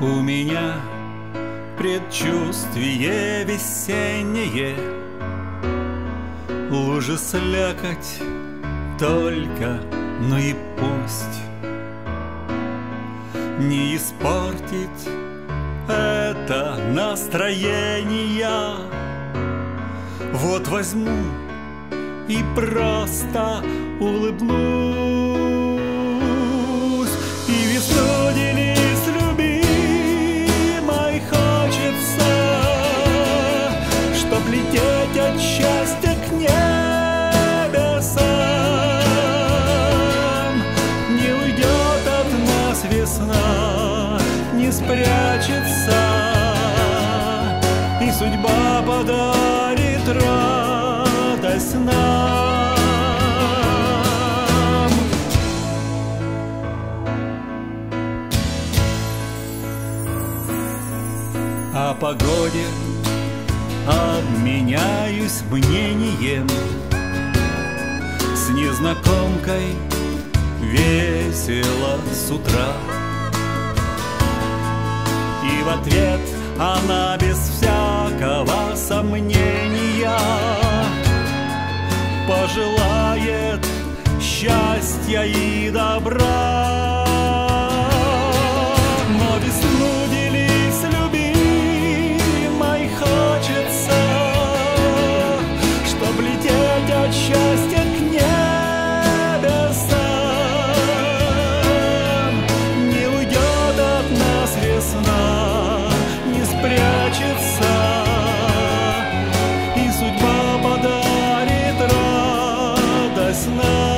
У меня предчувствие весеннее. Лужи слякоть только, ну и пусть. Не испортит это настроение. Вот возьму и просто улыбнусь Чтоб лететь от счастья к небесам. Не уйдет от нас весна, не спрячется. И судьба подарит радость нам. О погоде обменяюсь мнением С незнакомкой. Весело с утра. И в ответ она без всякого сомнения Пожелает счастья и добра snow.